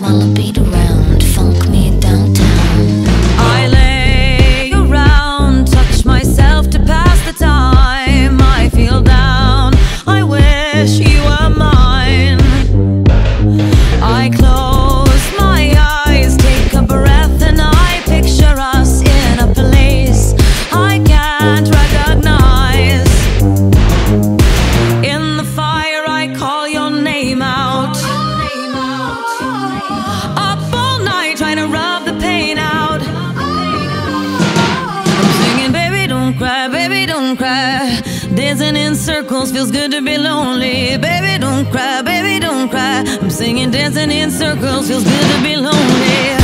wanna be the round. Dancing in circles feels good to be lonely. Baby, don't cry, baby, don't cry. I'm singing, dancing in circles feels good to be lonely.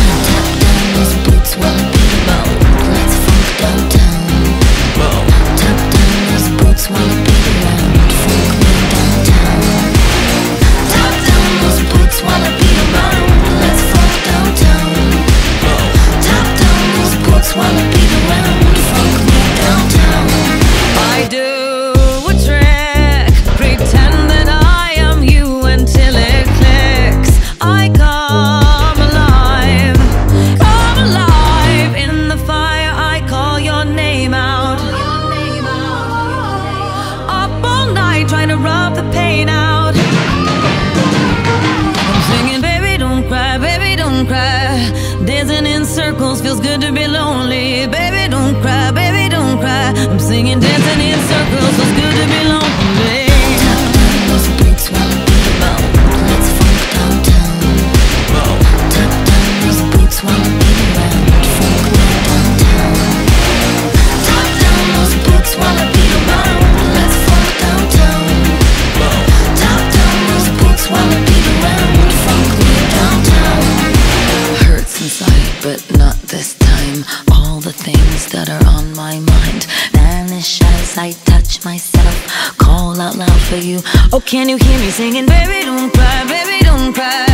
Trying to rub the pain out. I'm singing, baby, don't cry, baby, don't cry. Dancing in circles feels good to be lonely. Baby, don't cry, baby, don't cry. I'm singing, dancing in circles but not this time. All the things that are on my mind Vanish as I touch myself. Call out loud for you. Oh, can you hear me singing? Baby, don't cry, baby, don't cry.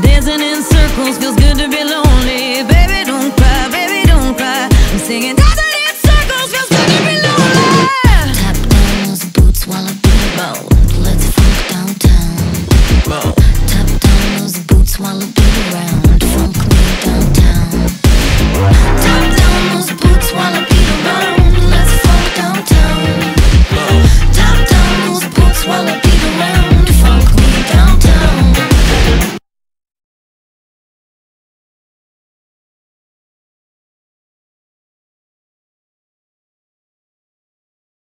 Dancing in circles feels good to be lonely. Baby, don't cry, baby, don't cry. I'm singing dancing in circles feels good to be lonely. Tap those boots while I bebo Let's funk downtown. Tap down those boots while I be around.